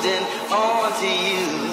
holding on to you.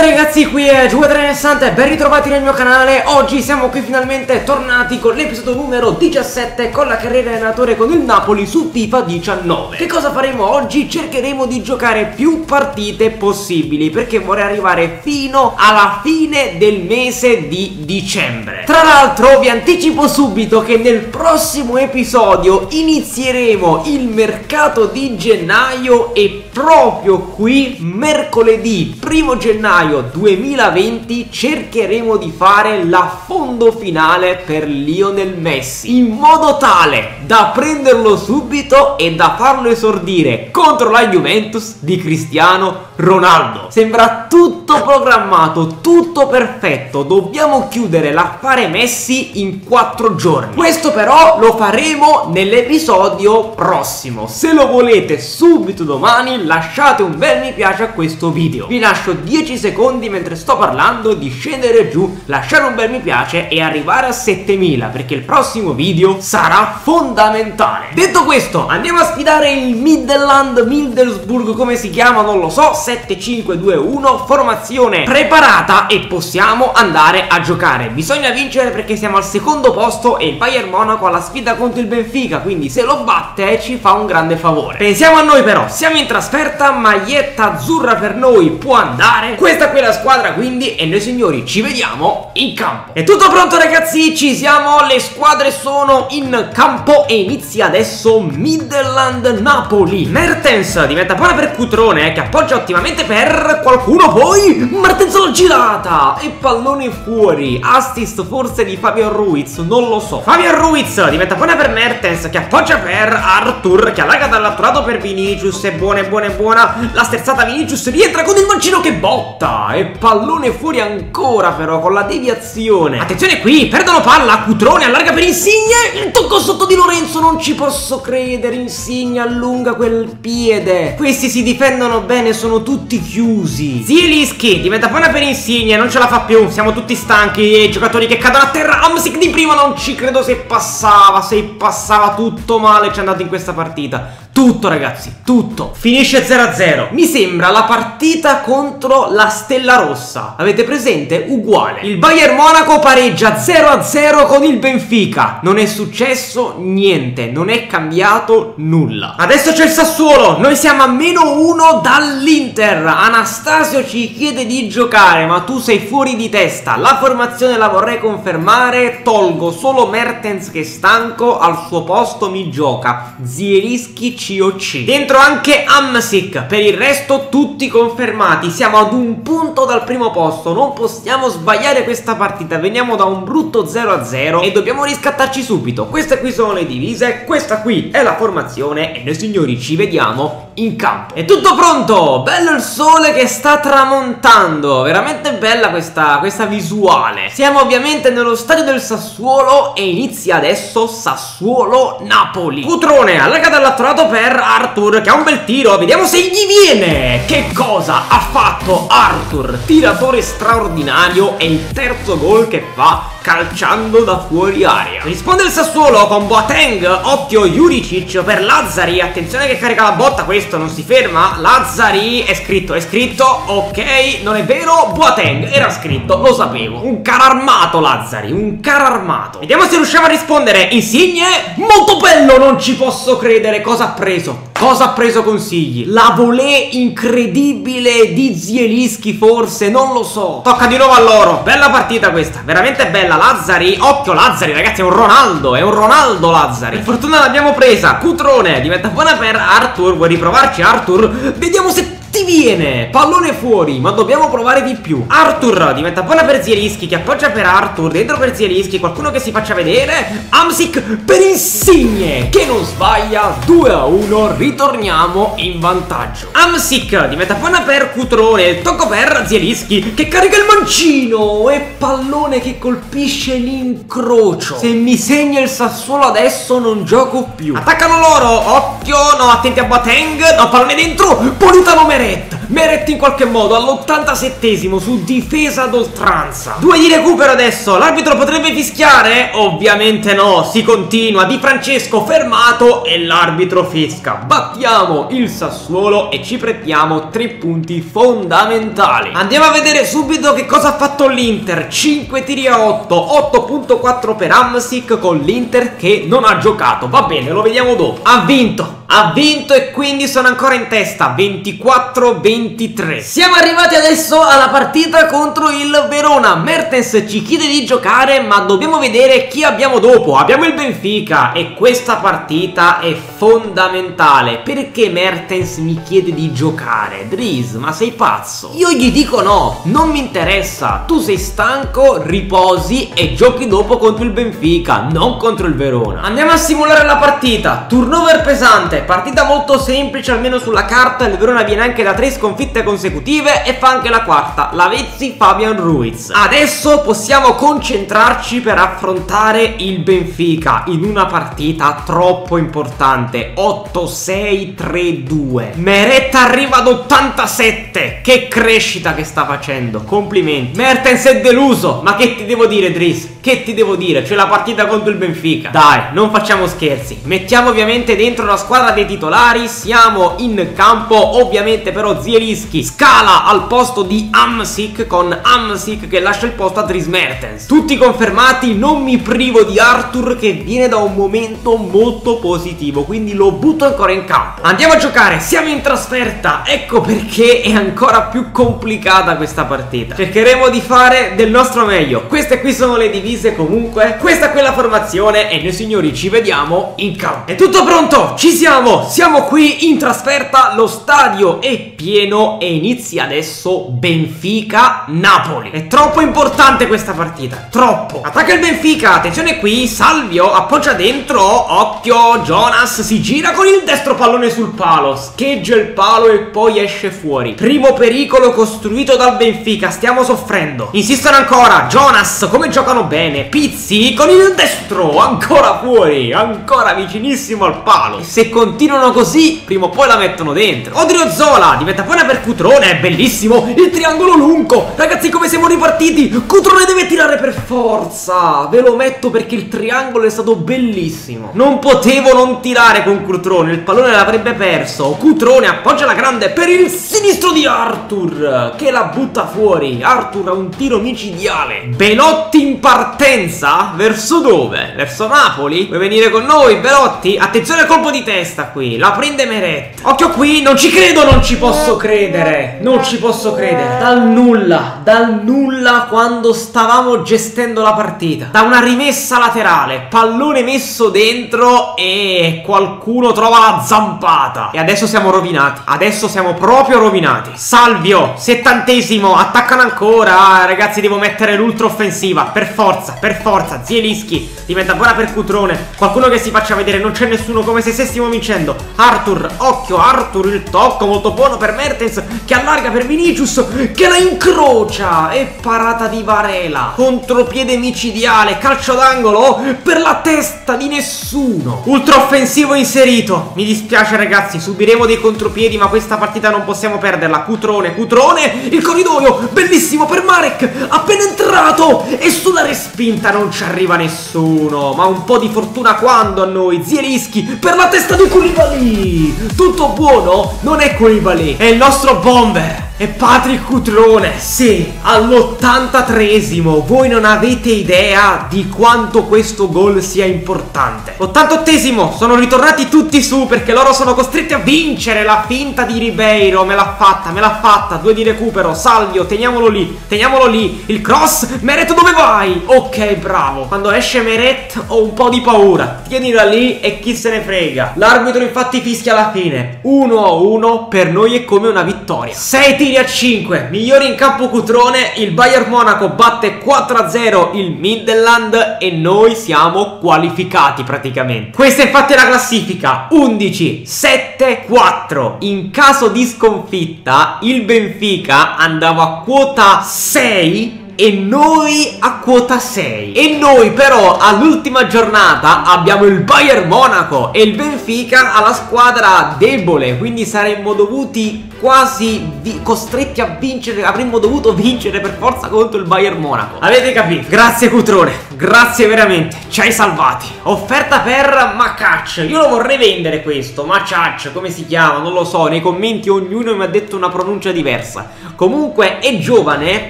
Tutti ragazzi, qui è Giocatore Nessante, ben ritrovati nel mio canale. Oggi siamo qui finalmente tornati con l'episodio numero 17 Con la carriera allenatore con il Napoli su FIFA 19 Che cosa faremo oggi? Cercheremo di giocare più partite possibili Perché vorrei arrivare fino alla fine del mese di dicembre. Tra l'altro vi anticipo subito che nel prossimo episodio inizieremo il mercato di gennaio E proprio qui, mercoledì primo gennaio 2020 cercheremo di fare la fondo finale per Lionel Messi in modo tale da prenderlo subito e da farlo esordire contro la Juventus di Cristiano Ronaldo. Sembra tutto programmato, tutto perfetto. Dobbiamo chiudere l'affare Messi in 4 giorni. Questo però lo faremo nell'episodio prossimo. Se lo volete subito domani lasciate un bel mi piace a questo video. Vi lascio 10 secondi mentre sto parlando di scendere giù, lasciare un bel mi piace e arrivare a 7000 perché il prossimo video sarà fondamentale. Detto questo, andiamo a sfidare il Midland Middlesbrough come si chiama, non lo so, 7-5-2-1, formazione preparata e possiamo andare a giocare. Bisogna vincere perché siamo al secondo posto e il Bayern Monaco ha la sfida contro il Benfica, quindi se lo batte ci fa un grande favore. Pensiamo a noi però, siamo in trasferta, maglietta azzurra per noi può andare. Questa qui è la squadra quindi e noi signori ci vediamo in campo. È tutto pronto ragazzi, ci siamo, le squadre sono in campo e inizia adesso Midland Napoli. Mertens diventa buona per Cutrone eh, che appoggia ottimamente per qualcuno poi Mertens l'ha girata e pallone fuori. Assist forse di Fabio Ruiz, non lo so. Fabio Ruiz diventa buona per Mertens che appoggia per Arthur che allarga dall'altro lato per Vinicius, è buona, è buona, è buona. La sterzata Vinicius rientra con il mancino che botta e pallone fuori ancora però con la deviazione. Attenzione qui, perdono palla, Cutrone allarga per Insigne, il tocco sotto di Lorenzo, non ci posso credere, Insigne allunga quel piede. Questi si difendono bene, sono tutti chiusi. Zielischi diventa buona per Insigne, non ce la fa più, siamo tutti stanchi, e i giocatori che cadono a terra, Amsic di prima non ci credo se passava, se passava tutto male ci è andato in questa partita. Tutto ragazzi, tutto. Finisce 0-0. Mi sembra la partita contro la Stella Rossa. Avete presente? Uguale. Il Bayern Monaco pareggia 0-0 con il Benfica. Non è successo niente, non è cambiato nulla. Adesso c'è il Sassuolo. Noi siamo a meno 1 dall'Inter. Anastasio ci chiede di giocare, ma tu sei fuori di testa. La formazione la vorrei confermare. Tolgo solo Mertens che è stanco. Al suo posto mi gioca Zierischi COC. Dentro anche Amsic. Per il resto tutti confermati. Siamo ad un punto dal primo posto. Non possiamo sbagliare questa partita. Veniamo da un brutto 0-0 e dobbiamo riscattarci subito. Queste qui sono le divise. Questa qui è la formazione. E noi signori ci vediamo in campo. È tutto pronto. Bello il sole che sta tramontando. Veramente bella questa, questa visuale. Siamo ovviamente nello stadio del Sassuolo e inizia adesso Sassuolo-Napoli. Cutrone allarga dall'altro lato per Arthur che ha un bel tiro. Vediamo se gli viene. Che cosa ha fatto Arthur? Tiratore straordinario e il terzo gol che fa calciando da fuori aria. Risponde il Sassuolo con Boateng, occhio Juricic per Lazzari. Attenzione che carica la botta, questo non si ferma. Lazzari è scritto, è scritto. Ok, non è vero. Boateng era scritto, lo sapevo. Un caro armato Lazzari, un caro armato. Vediamo se riusciamo a rispondere. Insigne, molto bello, non ci posso credere. Cosa ha preso? Cosa ha preso consigli? La volée incredibile di Zielischi forse, non lo so. Tocca di nuovo a loro. Bella partita questa, veramente bella. Lazzari, occhio Lazzari ragazzi, è un Ronaldo, è un Ronaldo Lazzari. Per fortuna l'abbiamo presa. Cutrone diventa buona per Arthur. Vuoi riprovarci Arthur? Vediamo se viene? Pallone fuori Ma dobbiamo provare di più. Arthur diventa buona per Zielischi Che appoggia per Arthur Dentro per Zielischi Qualcuno che si faccia vedere. Amsic per Insigne Che non sbaglia. 2 a 1 Ritorniamo in vantaggio. Amsic diventa buona per Cutrone Tocco per Zielischi Che carica il mancino. E pallone che colpisce l'incrocio. Se mi segna il Sassuolo adesso non gioco più. Attaccano loro Occhio No attenti a Boateng No pallone dentro Politano Meret Meret in qualche modo all'87esimo su difesa d'oltranza. Due di recupero adesso. L'arbitro potrebbe fischiare? Ovviamente no. Si continua. Di Francesco fermato e l'arbitro fisca. Battiamo il Sassuolo e ci prettiamo tre punti fondamentali. Andiamo a vedere subito che cosa ha fatto l'Inter. 5 tiri a 8, 8.4 per Amsic con l'Inter che non ha giocato. Va bene, lo vediamo dopo. Ha vinto ha vinto e quindi sono ancora in testa 24-23 Siamo arrivati adesso alla partita contro il Verona. Mertens ci chiede di giocare ma dobbiamo vedere chi abbiamo dopo. Abbiamo il Benfica e questa partita è fondamentale. Perché Mertens mi chiede di giocare? Driz, ma sei pazzo? Io gli dico no, non mi interessa. Tu sei stanco, riposi e giochi dopo contro il Benfica Non contro il Verona. Andiamo a simulare la partita. Turnover pesante partita molto semplice almeno sulla carta, il Verona viene anche da tre sconfitte consecutive e fa anche la quarta, la Vezzi Fabian Ruiz. Adesso possiamo concentrarci per affrontare il Benfica in una partita troppo importante, 8-6-3-2. Meretta arriva ad 87, che crescita che sta facendo, complimenti. Mertens è deluso, ma che ti devo dire Dries? Che ti devo dire? C'è la partita contro il Benfica. Dai, non facciamo scherzi. Mettiamo ovviamente dentro la squadra dei titolari siamo in campo ovviamente però Zielinski scala al posto di Amsic con Amsic che lascia il posto a Dries Mertens tutti confermati non mi privo di Arthur che viene da un momento molto positivo quindi lo butto ancora in campo andiamo a giocare siamo in trasferta ecco perché è ancora più complicata questa partita cercheremo di fare del nostro meglio queste qui sono le divise comunque questa è quella formazione e noi signori ci vediamo in campo è tutto pronto ci siamo siamo, siamo qui in trasferta, lo stadio è pieno e inizia adesso Benfica-Napoli. È troppo importante questa partita, troppo. Attacca il Benfica, attenzione qui, Salvio appoggia dentro, occhio, Jonas si gira con il destro pallone sul palo, scheggia il palo e poi esce fuori. Primo pericolo costruito dal Benfica, stiamo soffrendo. Insistono ancora, Jonas, come giocano bene, Pizzi con il destro, ancora fuori, ancora vicinissimo al palo. E se continua continuano così, prima o poi la mettono dentro. Odriozola diventa poi una per Cutrone, è bellissimo. Il triangolo lungo. Ragazzi, come siamo ripartiti? Cutrone deve tirare per forza. Ve lo metto perché il triangolo è stato bellissimo. Non potevo non tirare con Cutrone, il pallone l'avrebbe perso. Cutrone appoggia la grande per il sinistro di Arthur, che la butta fuori. Arthur ha un tiro micidiale. Belotti in partenza? Verso dove? Verso Napoli? Vuoi venire con noi, Belotti? Attenzione al colpo di testa qui. La prende Meret. Occhio qui Non ci credo Non ci posso credere. Non ci posso credere. Dal nulla Dal nulla Quando stavamo gestendo la partita. Da una rimessa laterale Pallone messo dentro E qualcuno trova la zampata. E adesso siamo rovinati. Adesso siamo proprio rovinati. Salvio Settantesimo Attaccano ancora. Ragazzi devo mettere l'ultra offensiva. Per forza Per forza Zielischi Diventa buona per Cutrone Qualcuno che si faccia vedere Non c'è nessuno come se stessimo vincendo. Arthur, occhio Arthur, il tocco molto buono per Mertens che allarga per Vinicius che la incrocia. E parata di Varela contropiede micidiale, calcio d'angolo per la testa di nessuno. Ultra offensivo inserito. Mi dispiace ragazzi, subiremo dei contropiedi ma questa partita non possiamo perderla. Cutrone, Cutrone, il corridoio bellissimo per Marek, appena entrato e sulla respinta non ci arriva nessuno. Ma un po' di fortuna quando a noi, Zielischi per la testa di Koulibaly. Tutto buono? Non è Koulibaly È il nostro bomber e Patrick Cutrone, sì, all'83esimo, voi non avete idea di quanto questo gol sia importante. 88esimo, sono ritornati tutti su perché loro sono costretti a vincere la finta di Ribeiro, me l'ha fatta, me l'ha fatta, due di recupero, Salvio, teniamolo lì, teniamolo lì, il cross, Meret dove vai? Ok, bravo, quando esce Meret ho un po' di paura, tienila lì e chi se ne frega. L'arbitro infatti fischia alla fine, 1 a 1, per noi è come una vittoria. 6 tiri a 5, migliori in campo Cutrone, il Bayern Monaco batte 4-0 il Midland e noi siamo qualificati praticamente. Questa infatti è la classifica, 11, 7, 4. In caso di sconfitta il Benfica andava a quota 6 e noi a quota 6. E noi però all'ultima giornata abbiamo il Bayern Monaco e il Benfica alla squadra debole, quindi saremmo dovuti quasi costretti a vincere, avremmo dovuto vincere per forza contro il Bayern Monaco. Avete capito? Grazie Cutrone, grazie veramente, ci hai salvati. Offerta per Macac, io lo vorrei vendere questo, Macac, come si chiama? Non lo so, nei commenti ognuno mi ha detto una pronuncia diversa. Comunque è giovane,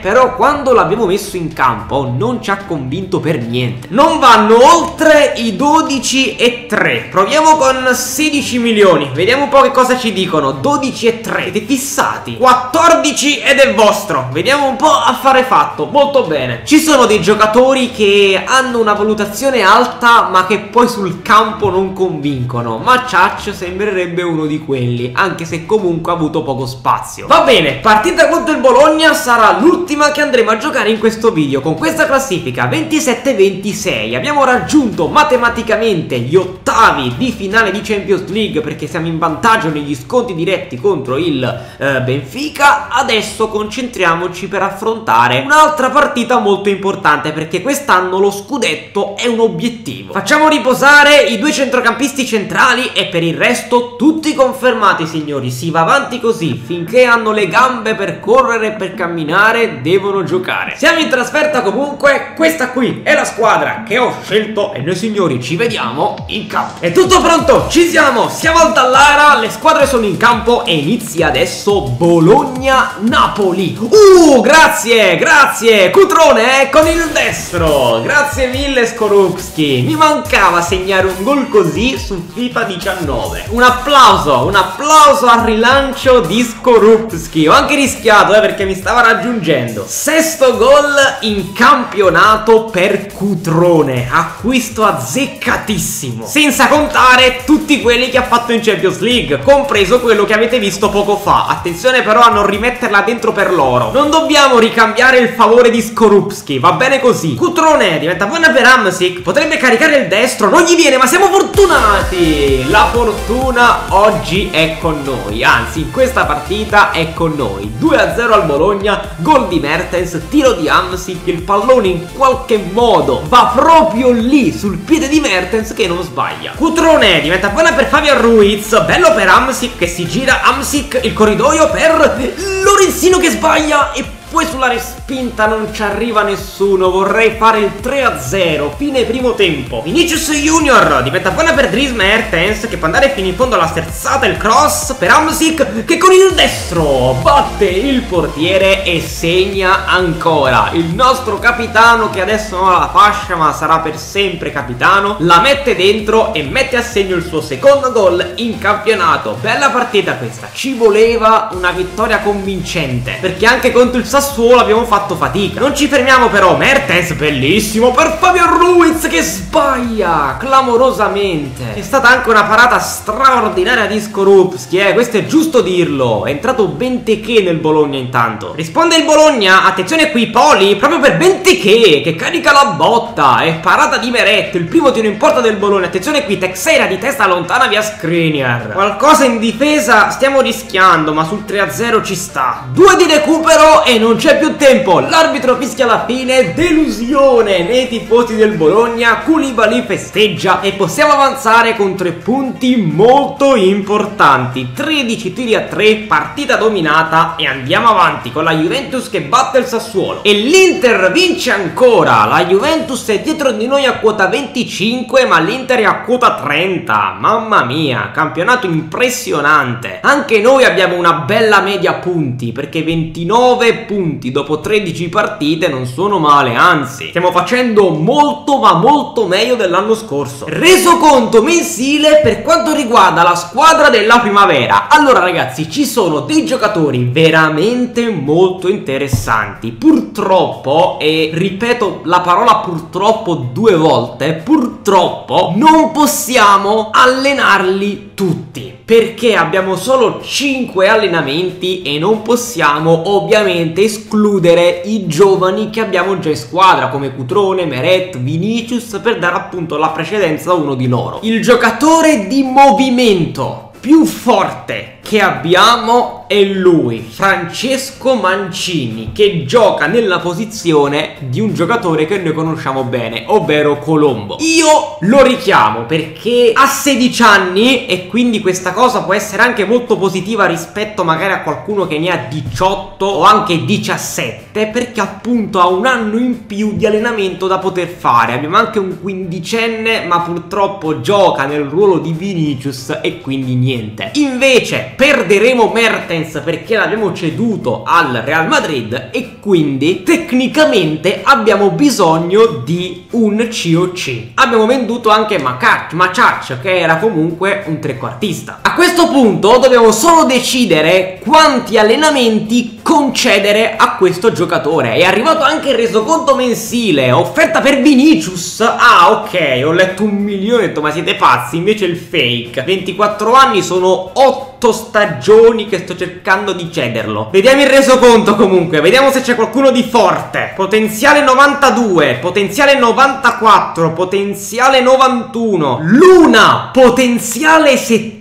però quando l'abbiamo messo in campo non ci ha convinto per niente. Non vanno oltre i 12 e 3. Proviamo con 16 milioni. Vediamo un po' che cosa ci dicono. 12 e 3. Siete fissati. 14 ed è vostro. Vediamo un po' affare fatto. Molto bene. Ci sono dei giocatori che hanno una valutazione alta ma che poi sul campo non convincono. Ma Ciaccio sembrerebbe uno di quelli, anche se comunque ha avuto poco spazio. Va bene, partita con contro il Bologna sarà l'ultima che andremo a giocare in questo video Con questa classifica 27-26 abbiamo raggiunto matematicamente gli ottavi di finale di Champions League Perché siamo in vantaggio negli sconti diretti contro il eh, Benfica. Adesso concentriamoci per affrontare un'altra partita molto importante Perché quest'anno lo scudetto è un obiettivo. Facciamo riposare i due centrocampisti centrali e per il resto tutti confermati signori. Si va avanti così. Finché hanno le gambe per correre, per camminare, devono giocare. Siamo in trasferta comunque, questa qui è la squadra che ho scelto e noi signori ci vediamo in campo. È tutto pronto, ci siamo, siamo al Dallara, le squadre sono in campo e inizia adesso Bologna-Napoli. Uh, grazie, grazie, Cutrone eh, con il destro. Grazie mille Skorupski, mi mancava segnare un gol così su FIFA 19. Un applauso, un applauso al rilancio di Skorupski. Ho anche rischiato eh, perché mi stava raggiungendo Sesto gol in campionato per Cutrone Acquisto azzeccatissimo. Senza contare tutti quelli che ha fatto in Champions League Compreso quello che avete visto poco fa. Attenzione però a non rimetterla dentro per loro. Non dobbiamo ricambiare il favore di Skorupski Va bene così. Cutrone diventa buona per Amsic Potrebbe caricare il destro Non gli viene ma siamo fortunati! La fortuna oggi è con noi Anzi in questa partita è con noi. 2 a 0 al Bologna, gol di Mertens, tiro di Amsic, il pallone in qualche modo va proprio lì sul piede di Mertens che non sbaglia. Cutrone diventa buona per Fabio Ruiz, bello per Amsic che si gira, Amsic il corridoio per Lorenzino che sbaglia e poi sulla respinta non ci arriva nessuno. Vorrei fare il 3-0 Fine primo tempo. Vinicius Junior diventa buona per Dries Mertens Che può andare fino in fondo alla sterzata Il cross per Amsic Che con il destro batte il portiere E segna ancora. Il nostro capitano che adesso non ha la fascia Ma sarà per sempre capitano La mette dentro e mette a segno il suo secondo gol in campionato. Bella partita questa. Ci voleva una vittoria convincente Perché anche contro il Sassuolo Sassuolo abbiamo fatto fatica. Non ci fermiamo però Mertens bellissimo per Fabio Ruiz che sbaglia Clamorosamente. È stata anche una parata straordinaria di Skorupski eh Questo è giusto dirlo. È entrato Benteke nel Bologna intanto. Risponde il Bologna Attenzione qui Poli Proprio per Benteke Che carica la botta. È parata di Meret Il primo tiro in porta del Bologna. Attenzione qui Texera di testa lontana via Skriniar. Qualcosa in difesa stiamo rischiando Ma sul 3-0 ci sta. Due di recupero e non non c'è più tempo, l'arbitro fischia la fine, delusione nei tifosi del Bologna, Koulibaly festeggia e possiamo avanzare con tre punti molto importanti, 13 tiri a 3, partita dominata e andiamo avanti con la Juventus che batte il Sassuolo. E l'Inter vince ancora, la Juventus è dietro di noi a quota 25 ma l'Inter è a quota 30, mamma mia, campionato impressionante, anche noi abbiamo una bella media punti perché 29 punti punti dopo 13 partite non sono male, anzi, stiamo facendo molto ma molto meglio dell'anno scorso. Reso conto mensile per quanto riguarda la squadra della primavera. Allora ragazzi, ci sono dei giocatori veramente molto interessanti. Purtroppo, e ripeto la parola purtroppo due volte, purtroppo non possiamo allenarli tutti perché abbiamo solo 5 allenamenti e non possiamo ovviamente escludere i giovani che abbiamo già in squadra come Cutrone, Meret, Vinicius per dare appunto la precedenza a uno di loro. Il giocatore di movimento più forte che abbiamo è lui, Francesco Mancini, che gioca nella posizione di un giocatore che noi conosciamo bene, ovvero Colombo. Io lo richiamo perché ha 16 anni e quindi questa cosa può essere anche molto positiva rispetto magari a qualcuno che ne ha 18 o anche 17 perché appunto ha un anno in più di allenamento da poter fare. Abbiamo anche un quindicenne ma purtroppo gioca nel ruolo di Vinicius e quindi niente. Invece perderemo Mertens perché l'abbiamo ceduto al Real Madrid e quindi tecnicamente abbiamo bisogno di un COC. Abbiamo venduto anche Macac, Maciac che era comunque un trequartista. A questo punto dobbiamo solo decidere quanti allenamenti concedere a questo giocatore. È arrivato anche il resoconto mensile, offerta per Vinicius. Ah, ok, ho letto un milione e ho detto ma siete pazzi, invece il fake. 24 anni sono 8 stagioni che sto cercando di cederlo. Vediamo il resoconto comunque, vediamo se c'è qualcuno di forte. Potenziale 92, potenziale 94, potenziale 91. Luna, potenziale 79,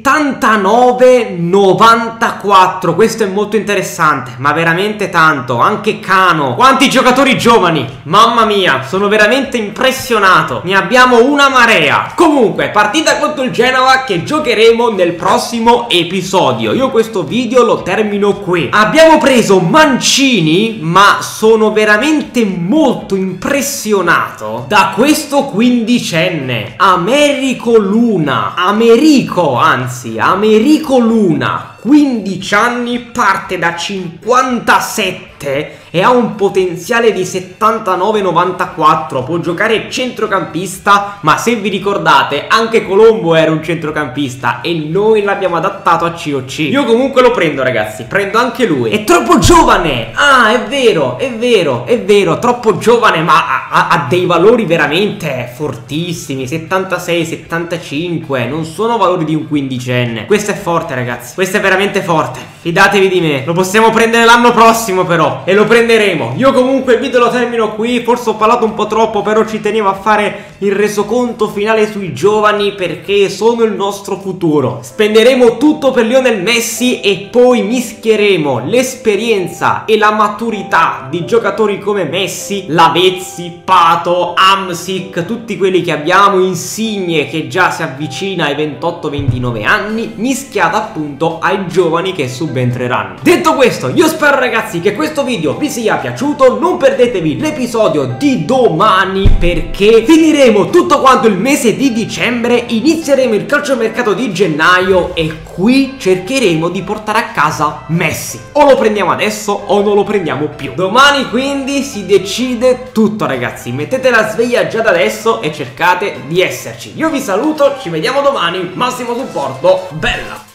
94. Questo è molto interessante, ma veramente tanto. Anche Cano. Quanti giocatori giovani. Mamma mia, sono veramente impressionato. Ne abbiamo una marea. Comunque, partita contro il Genova che giocheremo nel prossimo episodio. Io questo video lo termino qui. Abbiamo preso Mancini, ma sono veramente molto impressionato da questo quindicenne. Americo Luna. Americo, anzi, Americo Luna. 15 anni, parte da 57 e ha un potenziale di 79-94, può giocare centrocampista, ma se vi ricordate anche Colombo era un centrocampista e noi l'abbiamo adattato a COC. Io comunque lo prendo ragazzi, prendo anche lui. È troppo giovane! Ah, è vero, è vero, è vero, troppo giovane, ma ha, ha dei valori veramente fortissimi, 76-75, non sono valori di un quindicenne. Questo è forte ragazzi, questo è veramente forte, fidatevi di me. Lo possiamo prendere l'anno prossimo però, e lo prenderemo prenderemo. Io comunque il video lo termino qui, forse ho parlato un po' troppo, però ci tenevo a fare il resoconto finale sui giovani perché sono il nostro futuro. Spenderemo tutto per Lionel Messi e poi mischieremo l'esperienza e la maturità di giocatori come Messi, Lavezzi, Pato, Amsic, tutti quelli che abbiamo, Insigne che già si avvicina ai 28-29 anni, mischiata appunto ai giovani che subentreranno. Detto questo, io spero ragazzi che questo video sia piaciuto non perdetevi l'episodio di domani perché finiremo tutto quanto il mese di dicembre inizieremo il calciomercato di gennaio e qui cercheremo di portare a casa Messi. O lo prendiamo adesso o non lo prendiamo più. Domani quindi si decide tutto ragazzi. Mettete la sveglia già da adesso e cercate di esserci. Io vi saluto ci vediamo domani. Massimo supporto. Bella